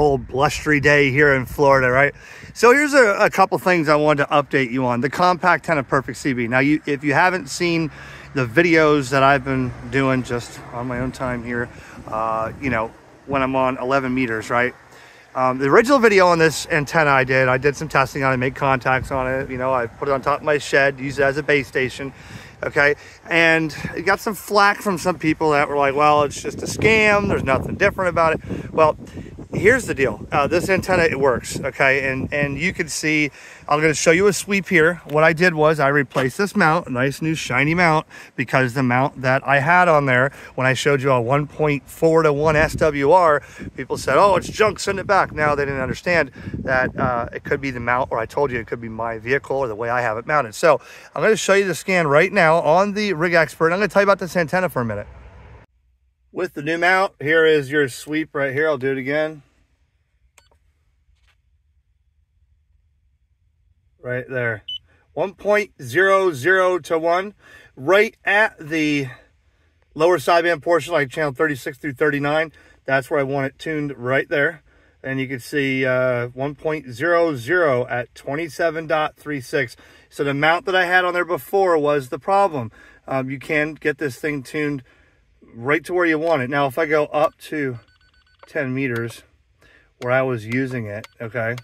cold, blustery day here in Florida, right? So here's a, a couple things I wanted to update you on. The CompacTENNA Perfect CB. Now, you, if you haven't seen the videos that I've been doing just on my own time here, uh, you know, when I'm on 11 meters, right? Um, the original video on this antenna I did, I did some testing on it, made contacts on it. You know, I put it on top of my shed, used it as a base station. Okay. And it got some flack from some people that were like, well, it's just a scam. There's nothing different about it. Well, here's the deal. Uh, this antenna, it works, okay? And and you can see, I'm gonna show you a sweep here. What I did was I replaced this mount, a nice new shiny mount, because the mount that I had on there, when I showed you a 1.4 to 1 SWR, people said, oh, it's junk, send it back. Now they didn't understand that uh, it could be the mount, or I told you it could be my vehicle or the way I have it mounted. So I'm gonna show you the scan right now on the RigExpert. I'm gonna tell you about this antenna for a minute with the new mount, here is your sweep right here. I'll do it again. Right there. 1.00 to 1. Right at the lower sideband portion, like channel 36 through 39. That's where I want it tuned right there. And you can see uh, 1.00 at 27.36. So the mount that I had on there before was the problem. Um, you can get this thing tuned right to where you want it. Now, if I go up to 10 meters where I was using it, okay,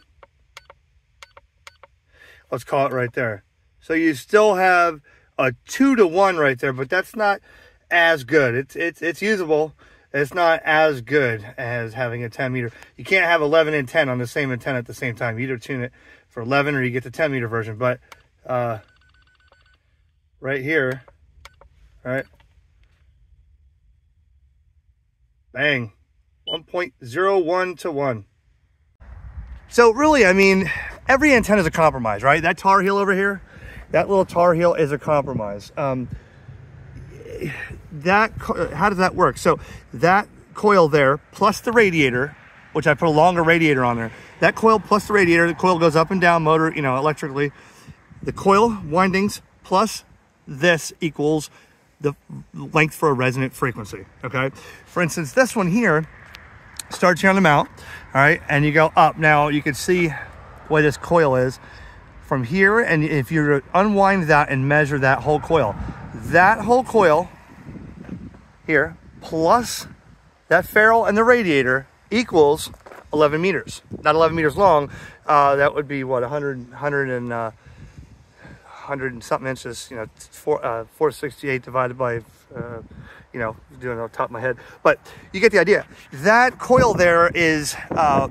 let's call it right there. So you still have a two to one right there, but that's not as good. It's, it's, it's usable. It's not as good as having a 10 meter. You can't have 11 and 10 on the same antenna at the same time. You either tune it for 11 or you get the 10 meter version. But uh, right here, right, Bang. 1.01 to 1. So really, I mean, every antenna is a compromise, right? That tar heel over here, that little tar heel is a compromise. Um, that, how does that work? So that coil there, plus the radiator, which I put a longer radiator on there, that coil plus the radiator, the coil goes up and down motor, you know, electrically. The coil windings plus this equals the length for a resonant frequency, okay? For instance, this one here starts here on the mount, all right? And you go up. Now, you can see where this coil is from here. And if you unwind that and measure that whole coil, that whole coil here plus that ferrule and the radiator equals 11 meters. Not 11 meters long. Uh, that would be what, 100, 100 and... Uh, 100 and something inches, you know, four, uh, 468 divided by, uh, you know, doing it on top of my head. But you get the idea. That coil there is uh,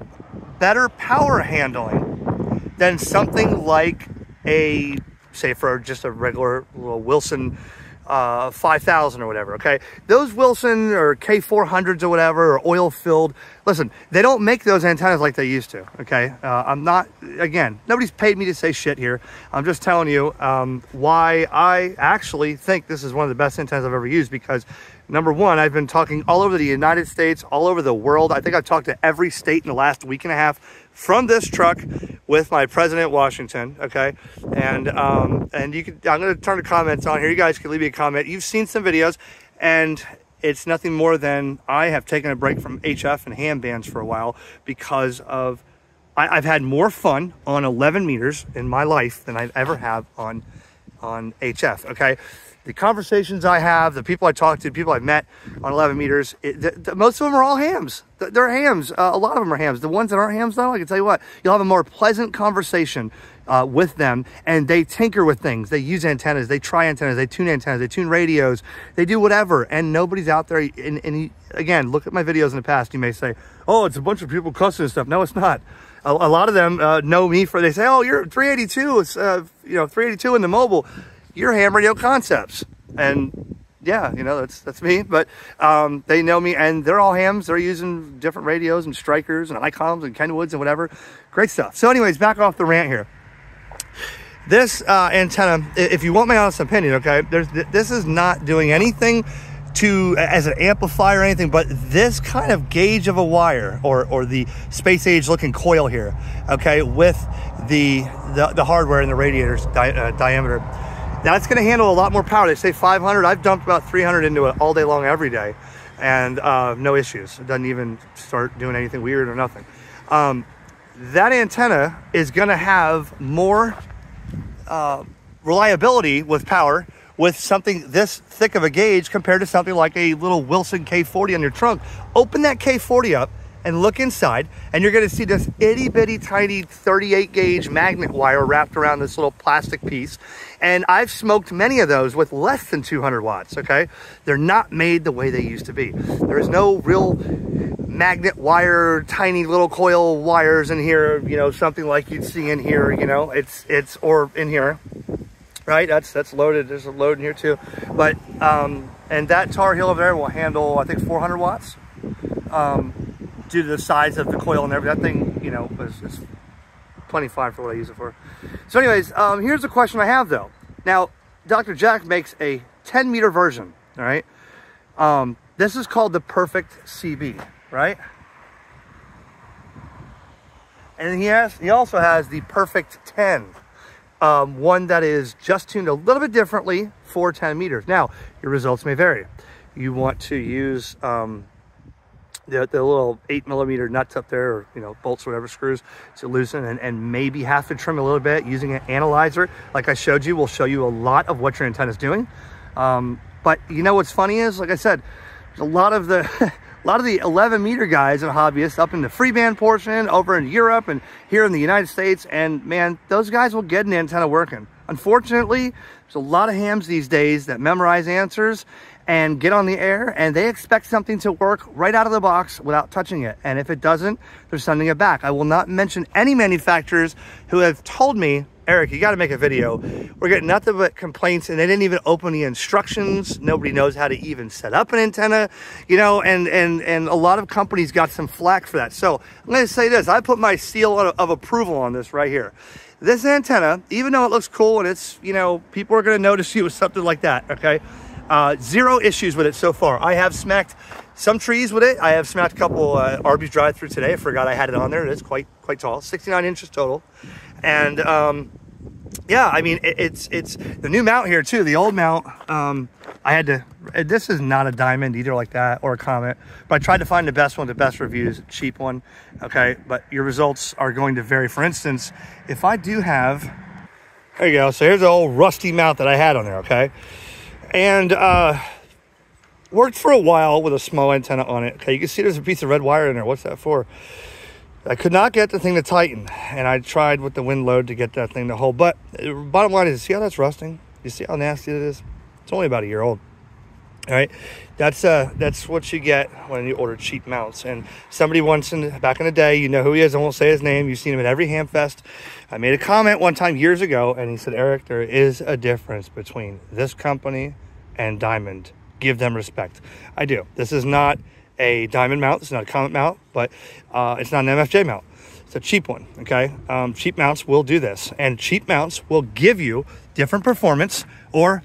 better power handling than something like a, say for just a regular Wilson uh, 5000 or whatever, okay? Those Wilson or K400s or whatever, or oil filled, listen, they don't make those antennas like they used to, okay? Uh, I'm not, again, nobody's paid me to say shit here. I'm just telling you um, why I actually think this is one of the best antennas I've ever used because number one, I've been talking all over the United States, all over the world. I think I've talked to every state in the last week and a half from this truck with my President Washington, okay? And um, and you can, I'm gonna turn the comments on here. You guys can leave me a comment. You've seen some videos and it's nothing more than I have taken a break from HF and ham bands for a while because of, I, have had more fun on 11 meters in my life than I've ever have on, on HF, okay? The conversations I have, the people I talk to, the people I've met on 11 meters, it, the, the, most of them are all hams. They're hams. Uh, a lot of them are hams. The ones that aren't hams, though, I can tell you what, you'll have a more pleasant conversation uh, with them, and they tinker with things. They use antennas, they try antennas, they tune antennas, they tune radios, they do whatever, and nobody's out there. And, and again, look at my videos in the past. You may say, "Oh, it's a bunch of people cussing and stuff." No, it's not. A, lot of them uh, know me for they say, "Oh, you're 382. It's uh, you know 382 in the mobile." Your ham radio concepts. And yeah, you know, that's that's me. But um, they know me and they're all hams. They're using different radios and Strykers and ICOMs and Kenwoods and whatever. Great stuff. So anyways, back off the rant here. This uh, antenna, if you want my honest opinion, okay, there's this is not doing anything to as an amplifier or anything, but this kind of gauge of a wire or or the space age looking coil here, okay, with the the, the hardware and the radiator's di uh, diameter that's going to handle a lot more power. They say 500. I've dumped about 300 into it all day long, every day. and uh, no issues. It doesn't even start doing anything weird or nothing. Um, that antenna is going to have more uh, reliability with power with something this thick of a gauge compared to something like a little Wilson K40 on your trunk. Open that K40 up and look inside and you're gonna see this itty bitty tiny 38 gauge magnet wire wrapped around this little plastic piece. And I've smoked many of those with less than 200 watts, okay? They're not made the way they used to be. There is no real magnet wire, tiny little coil wires in here, you know, something like you'd see in here, you know, it's, it's, or in here, right? That's, that's loaded. There's a load in here too. But, um, and that Tar Heel over there will handle, I think 400 watts. Um, due to the size of the coil and everything. That thing, you know, is, is plenty fine for what I use it for. So anyways, um, here's a question I have though. Now, Dr. Jack makes a 10 meter version, all right? Um, this is called the Perfect CB, right? And he has, he also has the Perfect 10, um, one that is just tuned a little bit differently for 10 meters. Now, your results may vary. You want to use um, the, the little eight millimeter nuts up there or you know bolts whatever screws to loosen and, and maybe have to trim a little bit using an analyzer. Like I showed you will show you a lot of what your antenna is doing. Um, but you know what's funny is like I said a lot of the a lot of the 11 meter guys and hobbyists up in the free band portion over in Europe and here in the United States and man those guys will get an antenna working. Unfortunately there's a lot of hams these days that memorize answers and get on the air and they expect something to work right out of the box without touching it. And if it doesn't, they're sending it back. I will not mention any manufacturers who have told me, Eric, you got to make a video. We're getting nothing but complaints and they didn't even open the instructions. Nobody knows how to even set up an antenna, you know, and, and, and a lot of companies got some flack for that. So I'm going to say this, I put my seal of approval on this right here. This antenna, even though it looks cool and it's, you know, people are going to notice you with something like that, okay? Uh, zero issues with it so far. I have smacked some trees with it. I have smacked a couple uh, Arby's drive through today. I forgot I had it on there. It is quite quite tall, 69 inches total. And um, yeah, I mean, it, it's it's the new mount here too. The old mount, um, I had to, this is not a diamond either like that or a comet, but I tried to find the best one, the best reviews, cheap one. Okay, but your results are going to vary. For instance, if I do have, there you go. So here's the old rusty mount that I had on there, okay? And uh, worked for a while with a small antenna on it. Okay, you can see there's a piece of red wire in there. What's that for? I could not get the thing to tighten, and I tried with the wind load to get that thing to hold. But uh, bottom line is, see how that's rusting? You see how nasty it is? It's only about a year old. All right, that's uh, that's what you get when you order cheap mounts. And somebody once in back in the day, you know who he is. I won't say his name. You've seen him at every Hamfest. I made a comment one time years ago, and he said, "Eric, there is a difference between this company and Diamond. Give them respect. I do. This is not a Diamond mount. It's not a Comet mount, but uh, it's not an MFJ mount. It's a cheap one. Okay, um, cheap mounts will do this, and cheap mounts will give you different performance or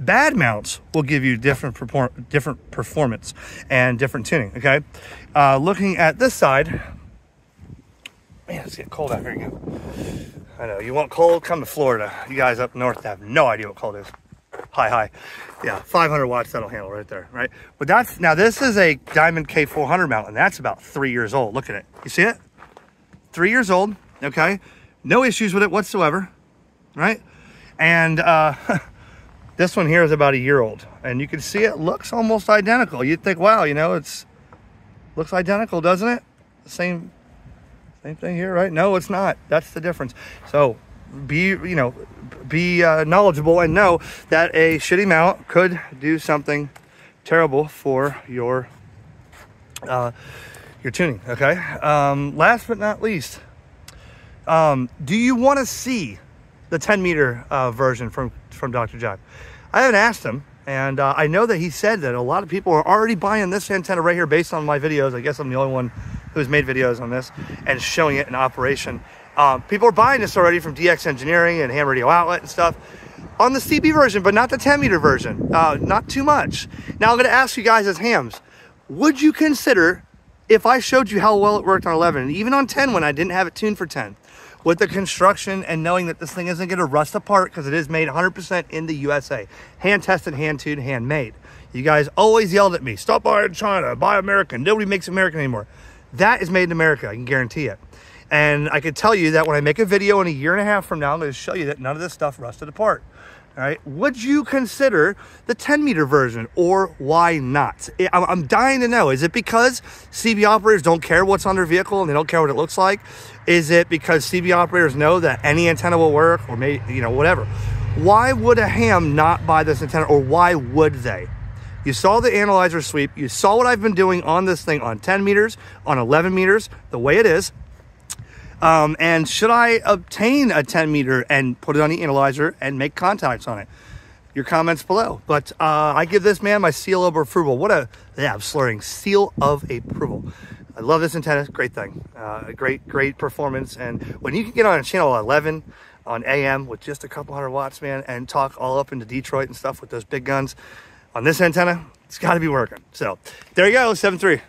bad mounts will give you different perform different performance and different tuning okay uh, looking at this side man it's getting cold out here i know you want cold come to florida you guys up north have no idea what cold is high high yeah 500 watts that'll handle right there right? But that's now this is a diamond k400 mount and that's about three years old look at it. You see it? Three years old okay? No issues with it whatsoever right? And uh this one here is about a year old and you can see it looks almost identical. You'd think wow you know it's looks identical doesn't it? Same same thing here right? No it's not. That's the difference. So be you know be uh, knowledgeable and know that a shitty mount could do something terrible for your uh, your tuning. Okay. Um, last but not least, um, do you want to see the 10 meter uh, version from from Dr. Jack? I haven't asked him, and uh, I know that he said that a lot of people are already buying this antenna right here based on my videos. I guess I'm the only one who's made videos on this and showing it in operation. Um, people are buying this already from DX Engineering and Ham Radio Outlet and stuff on the CB version, but not the 10 meter version. Uh, not too much. Now I'm going to ask you guys as hams, would you consider if I showed you how well it worked on 11 and even on 10 when I didn't have it tuned for 10 with the construction and knowing that this thing isn't going to rust apart because it is made 100% in the USA, hand tested, hand tuned, handmade. You guys always yelled at me, stop buying China, buy American. Nobody makes American anymore. That is made in America, I can guarantee it. And I can tell you that when I make a video in a year and a half from now, I'm going to show you that none of this stuff rusted apart. All right. Would you consider the 10 meter version or why not? I'm dying to know. Is it because CB operators don't care what's on their vehicle and they don't care what it looks like? Is it because CB operators know that any antenna will work or maybe, you know, whatever? Why would a ham not buy this antenna or why would they? You saw the analyzer sweep. You saw what I've been doing on this thing on 10 meters, on 11 meters, the way it is. Um, and should I obtain a 10 meter and put it on the analyzer and make contacts on it? Your comments below. But uh, I give this man my seal of approval. What a, yeah, I'm slurring, seal of approval. I love this antenna, great thing. Uh, great, great performance. And when you can get on a channel 11 on AM with just a couple hundred watts, man, and talk all up into Detroit and stuff with those big guns on this antenna, it's got to be working. So there you go, 73.